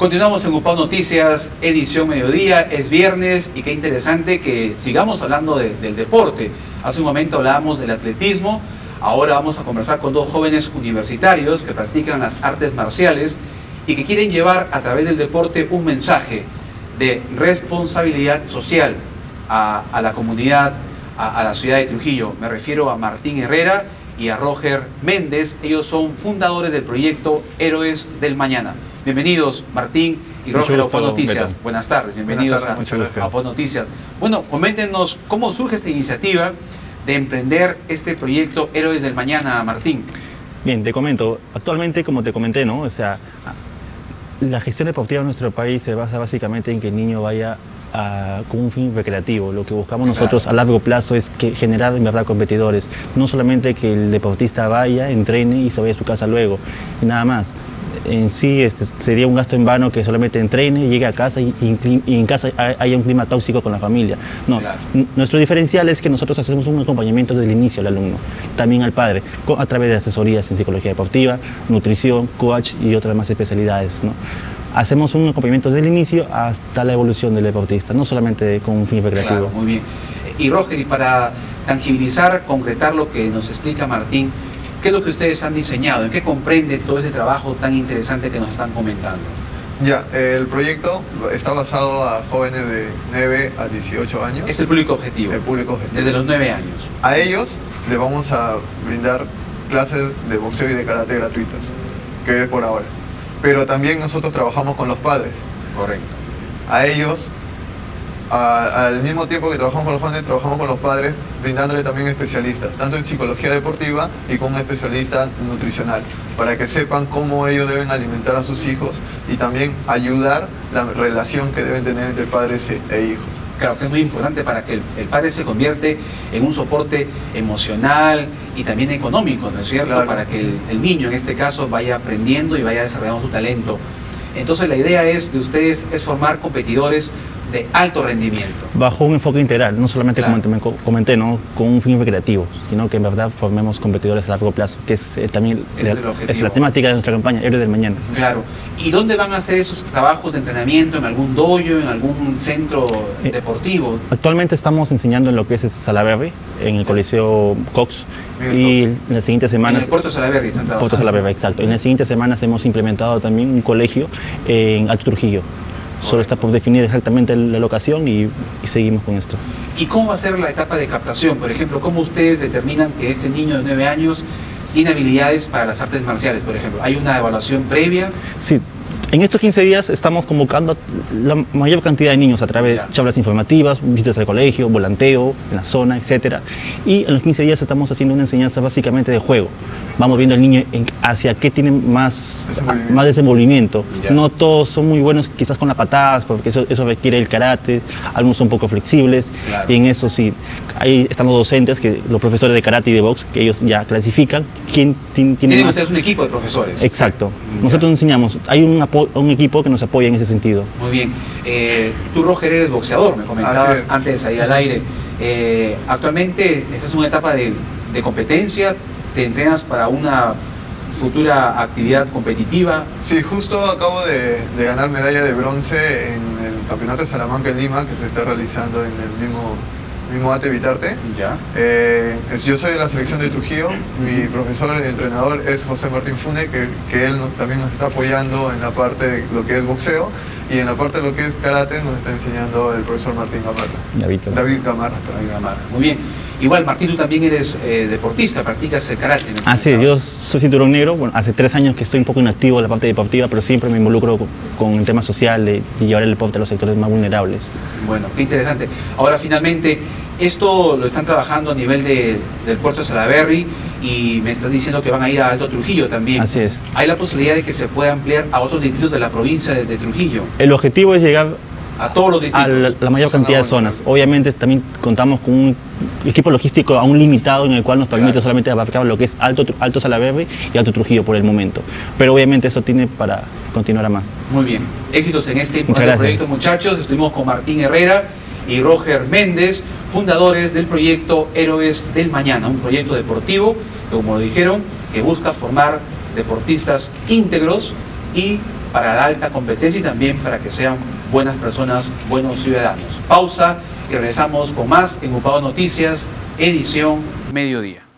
Continuamos en UPAO Noticias, edición mediodía, es viernes y qué interesante que sigamos hablando de- del deporte. Hace un momento hablábamos del atletismo, ahora vamos a conversar con dos jóvenes universitarios que practican las artes marciales y que quieren llevar a través del deporte un mensaje de responsabilidad social a, la comunidad, a la ciudad de Trujillo. Me refiero a Martín Herrera y a Roger Méndez. Ellos son fundadores del proyecto Héroes del Mañana. Bienvenidos, Martín y Roger a Noticias. Beto. Buenas tardes, bienvenidos tardes, a- a Noticias. Bueno, coméntenos cómo surge esta iniciativa de emprender este proyecto Héroes del Mañana, Martín. Bien, te comento. Actualmente, como te comenté, ¿no? O sea, la gestión deportiva en nuestro país se basa básicamente en que el niño vaya a- con un fin recreativo. Lo que buscamos Claro. nosotros a largo plazo es que generar en verdad competidores. No solamente que el deportista vaya, entrene y se vaya a su casa luego. Y nada más. En sí este, sería un gasto en vano que solamente entrene, llegue a casa y, y cli- y en casa hay- haya un clima tóxico con la familia. No, Claro. Nuestro diferencial es que nosotros hacemos un acompañamiento desde el inicio al alumno, también al padre, a través de asesorías en psicología deportiva, nutrición, coach y otras más especialidades. ¿no? Hacemos un acompañamiento desde el inicio hasta la evolución del deportista, no solamente con un fin recreativo. Claro, muy bien. Y Roger, y para tangibilizar, concretar lo que nos explica Martín, ¿qué es lo que ustedes han diseñado? ¿En qué comprende todo ese trabajo tan interesante que nos están comentando? Ya, el proyecto está basado a jóvenes de 9 a 18 años, Es el público objetivo, el público objetivo. desde los nueve años. A ellos le vamos a brindar clases de boxeo y de karate gratuitas, que es por ahora. Pero también nosotros trabajamos con los padres. Correcto. A ellos, a- al mismo tiempo que trabajamos con los jóvenes, trabajamos con los padres, brindándole también especialistas, tanto en psicología deportiva y con un especialista nutricional, para que sepan cómo ellos deben alimentar a sus hijos y también ayudar la relación que deben tener entre padres e- e hijos. Claro que es muy importante para que el, el padre se convierte en un soporte emocional y también económico, ¿no es cierto? Claro. Para que el, el niño en este caso vaya aprendiendo y vaya desarrollando su talento. Entonces la idea es de ustedes es formar competidores de alto rendimiento. Bajo un enfoque integral, no solamente Claro. como comenté, ¿no? con un fin recreativo, sino que en verdad formemos competidores a largo plazo, que es eh, también la, es la temática de nuestra campaña, Héroes del Mañana. Claro. ¿Y dónde van a hacer esos trabajos de entrenamiento? ¿En algún dojo, en algún centro Eh, deportivo? Actualmente estamos enseñando en lo que es Salaberry, en el Coliseo Cox, Miguel y Cox. en las siguientes En semanas... el Puerto Salaberry están Puerto. Salaberry, exacto. En las siguientes semanas hemos implementado también un colegio en Alto Trujillo. Solo está por definir exactamente la locación y, y seguimos con esto. ¿Y cómo va a ser la etapa de captación? Por ejemplo, ¿cómo ustedes determinan que este niño de 9 años tiene habilidades para las artes marciales, por ejemplo? ¿Hay una evaluación previa? Sí, en estos 15 días estamos convocando la mayor cantidad de niños a través de charlas informativas, visitas al colegio, volanteo en la zona, etc. Y en los 15 días estamos haciendo una enseñanza básicamente de juego. Vamos viendo al niño en- hacia qué tiene más Desenvolvimiento. más desenvolvimiento. No todos son muy buenos quizás con las patadas, porque eso, eso requiere el karate, algunos son poco flexibles. Claro. Y en eso sí, ahí están los docentes, que, los profesores de karate y de box, que ellos ya clasifican quién ti- tiene Tienen más... ustedes un equipo de profesores. Exacto. Nosotros enseñamos, hay un, apo- un equipo que nos apoya en ese sentido. Muy bien. Eh, tú, Roger, eres boxeador, me comentabas es. antes de salir al aire. Eh, actualmente estás en una etapa de, de competencia, te entrenas para una futura actividad competitiva. Sí, justo acabo de, de ganar medalla de bronce en el Campeonato de Salamanca en Lima, que se está realizando en el mismo, mismo ATE Vitarte. Ya. Eh, es- yo soy de la selección de Trujillo, mi profesor y entrenador es José Martín Fune, que, que él nos- también nos está apoyando en la parte de lo que es boxeo y en la parte de lo que es karate nos está enseñando el profesor Martín Gamarra. David. David Gamarra. Va, Mar. Muy bien. Igual, Martín, tú también eres eh, deportista, practicas el karate. me Ah, sí, yo soy cinturón negro. Bueno, hace tres años que estoy un poco inactivo en la parte deportiva, pero siempre me involucro con, con el tema social de, de llevar el deporte a los sectores más vulnerables. Bueno, qué interesante. Ahora, finalmente, esto lo están trabajando a nivel de- del puerto de Salaberry y me estás diciendo que van a ir a Alto Trujillo también. Así es. ¿Hay la posibilidad de que se pueda ampliar a otros distritos de la provincia de, de Trujillo? El objetivo es llegar A todos los a distritos. la, la mayor cantidad de zonas. Obviamente también contamos con un equipo logístico aún limitado en el cual nos permite Claro. solamente abarcar lo que es Alto, Alto Salaberry y Alto Trujillo por el momento. Pero obviamente eso tiene para continuar a más. Muy bien. Éxitos en este importante proyecto, muchachos. Estuvimos con Martín Herrera y Roger Méndez, fundadores del proyecto Héroes del Mañana, un proyecto deportivo que, como lo dijeron, que busca formar deportistas íntegros y para la alta competencia y también para que sean buenas personas, buenos ciudadanos. Pausa y regresamos con más en Upado Noticias, edición mediodía.